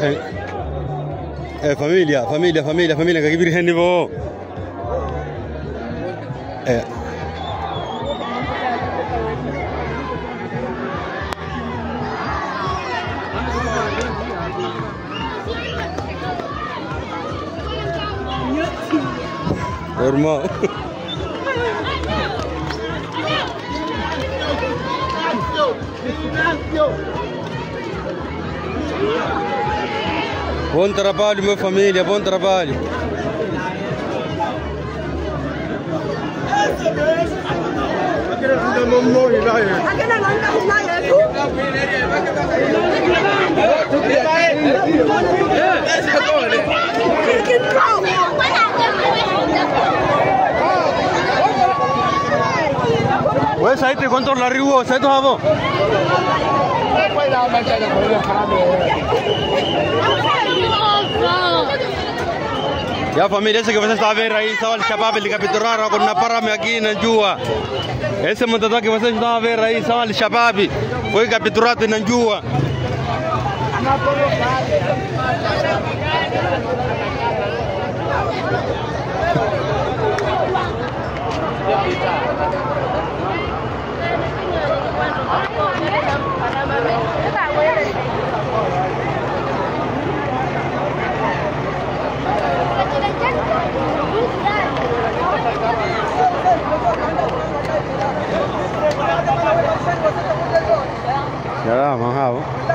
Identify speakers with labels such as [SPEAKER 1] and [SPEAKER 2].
[SPEAKER 1] Eh, eh, familia, familia, familia, familia, que kibir henni bo. Eh. Normal. Buon trabalho, minha família, bom trabalho. Hivi hapo. Ya familia, que está a ver ahí estaba el el con una aquí en. Ese que está a ver ahí estaba el Shabab, fue capturado en Anjua. Ya la vamos